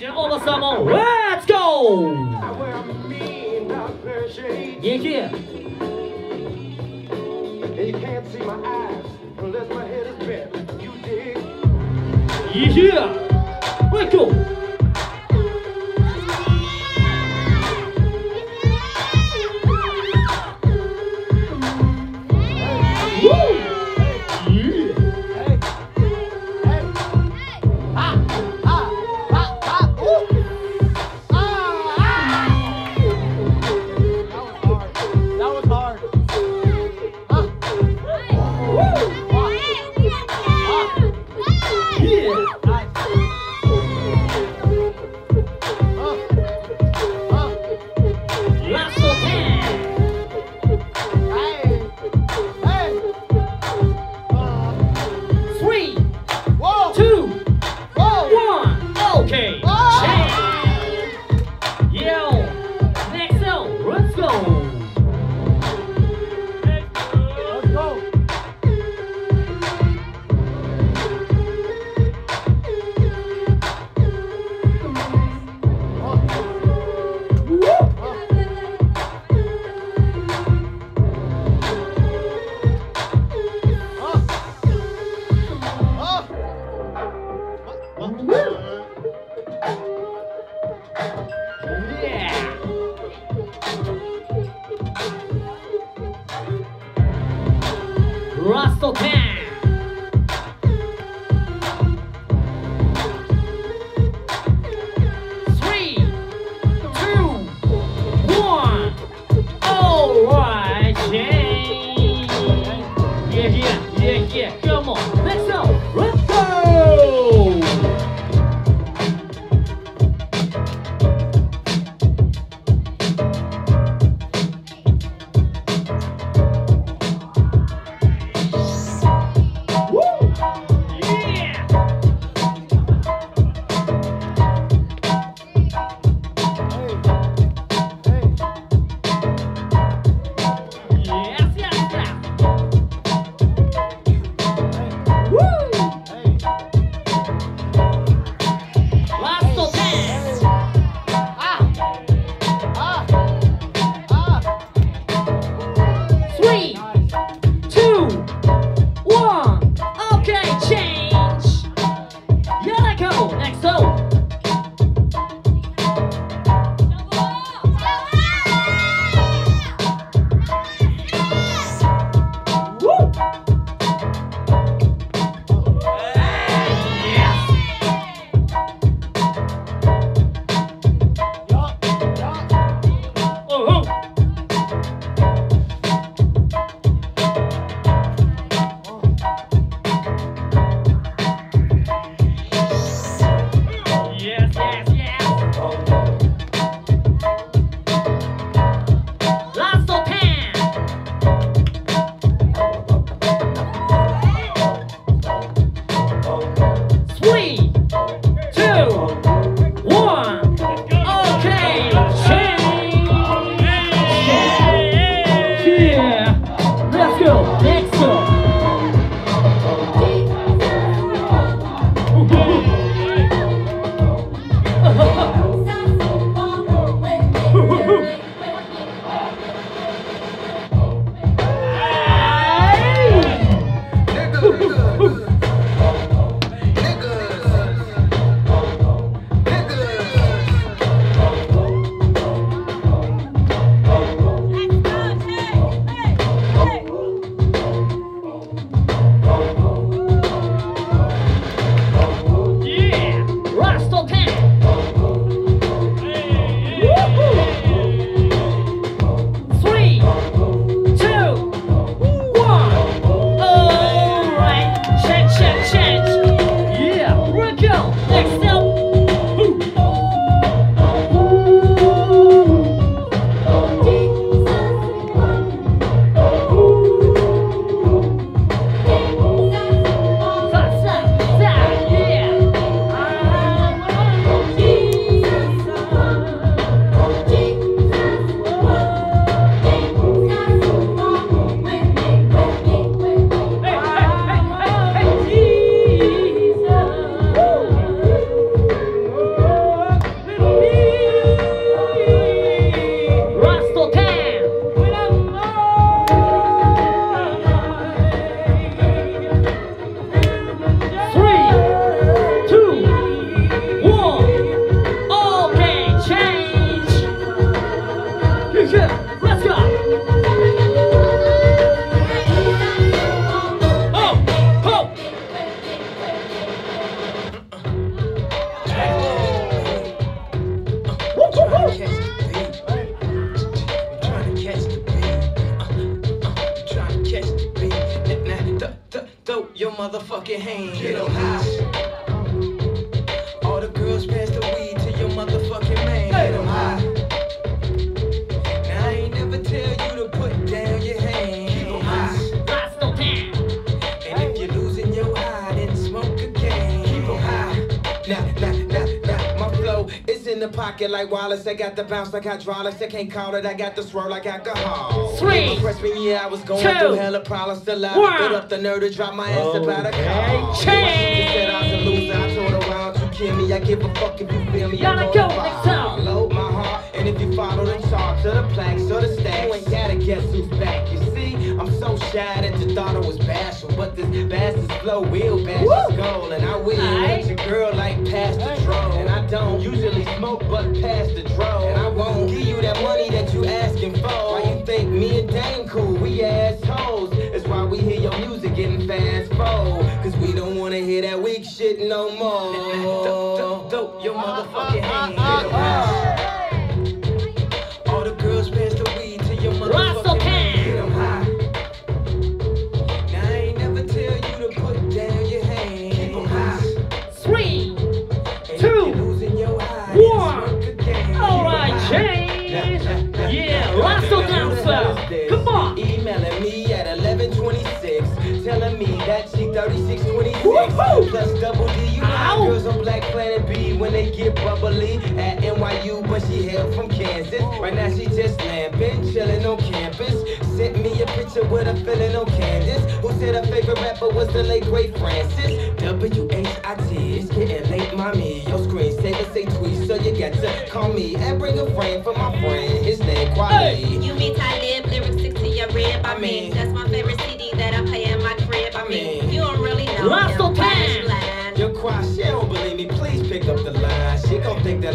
DJ OOBA SALMON, let's go! Yeah, yeah. And you can't see my eyes unless my head is bent. You dig? Yeah! Let's go! multiple times. Motherfucking hand. Get high. Nah. My in the pocket like Wallace. I got the bounce like hydraulics. I can't count it. I got the swirl like alcohol. Three, Freshman year, I was going two, through hella problems. Still out. one. Put up the nerve to drop my ass about a Okay, call. change. She said I was a loser. I told her, why don't you kill me? I give a fuck if you feel me. Gotta go, know next if I up. Follow my heart. And if you follow the charts or the plaques or the stacks, you ain't gotta guess who's back. You see, I'm so shy that you thought I was bashful. But this bastard's flow will bash Woo. his goal. And I will Aight. let your girl like pass don't usually smoke, but pass the dro. And I won't give you that money that you asking for. Why you think me and Dane cool? We assholes. That's why we hear your music getting fast forward. Cause we don't wanna hear that weak shit no more. Dope, dope, your uh-huh, motherfucking uh-huh. 3626. Woohoo. Plus double D, you know how girls on Black Planet B when they get bubbly at NYU, but she hail from Kansas. Right now she just lamping, chilling on campus. Sent me a picture with a feeling on Candace, who said her favorite rapper was the late great Francis. W-H-I-T, it's getting late, mommy. Your screensaver say tweet, so you got to call me and bring a friend for my friend. His name Kwame. You mean Talib, lyrics stick to your rib. I, I mean, mean- that's my favorite CD that I play in my crib. I, I mean, mean- of time. Your cry, she don't believe me. Please pick up the line. She gon' think that